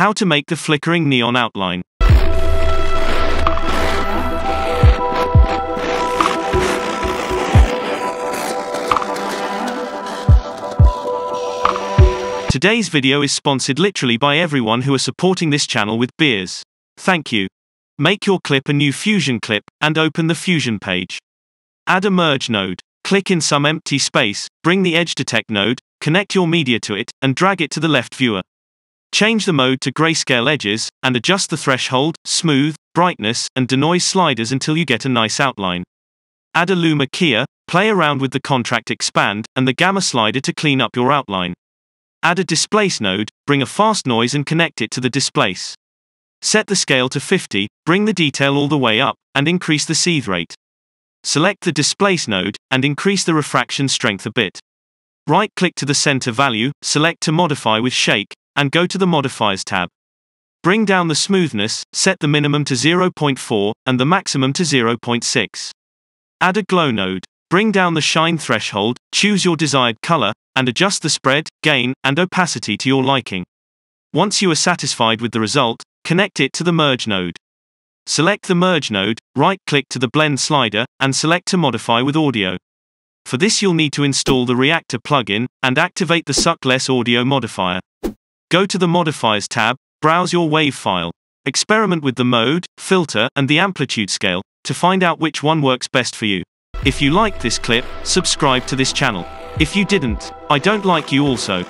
How to make the flickering neon outline. Today's video is sponsored literally by everyone who are supporting this channel with beers. Thank you. Make your clip a new Fusion clip, and open the Fusion page. Add a merge node. Click in some empty space, bring the edge detect node, connect your media to it, and drag it to the left viewer. Change the mode to grayscale edges, and adjust the threshold, smooth, brightness, and denoise sliders until you get a nice outline. Add a Luma keyer, play around with the contract expand, and the gamma slider to clean up your outline. Add a displace node, bring a fast noise and connect it to the displace. Set the scale to 50, bring the detail all the way up, and increase the seethe rate. Select the displace node, and increase the refraction strength a bit. Right-click to the center value, select to modify with shake, and go to the modifiers tab. Bring down the smoothness, set the minimum to 0.4, and the maximum to 0.6. Add a glow node, bring down the shine threshold, choose your desired color, and adjust the spread, gain, and opacity to your liking. Once you are satisfied with the result, connect it to the merge node. Select the merge node, right-click to the blend slider, and select to modify with audio. For this you'll need to install the Reactor plugin, and activate the Suck Less audio modifier. Go to the Modifiers tab, browse your WAV file. Experiment with the mode, filter, and the amplitude scale, to find out which one works best for you. If you liked this clip, subscribe to this channel. If you didn't, I don't like you also.